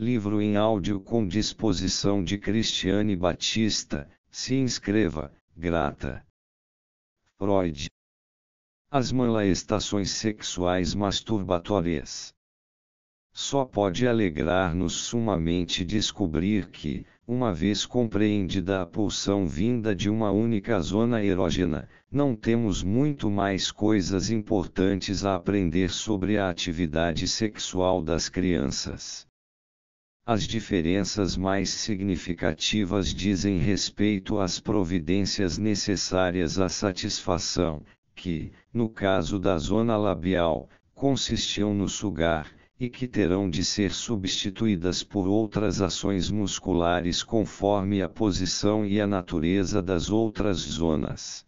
livro em áudio com disposição de Cristiane Batista, se inscreva, grata. Freud. As manifestações sexuais masturbatórias. Só pode alegrar-nos sumamente descobrir que, uma vez compreendida a pulsão vinda de uma única zona erógena, não temos muito mais coisas importantes a aprender sobre a atividade sexual das crianças. As diferenças mais significativas dizem respeito às providências necessárias à satisfação, que, no caso da zona labial, consistiam no sugar, e que terão de ser substituídas por outras ações musculares conforme a posição e a natureza das outras zonas.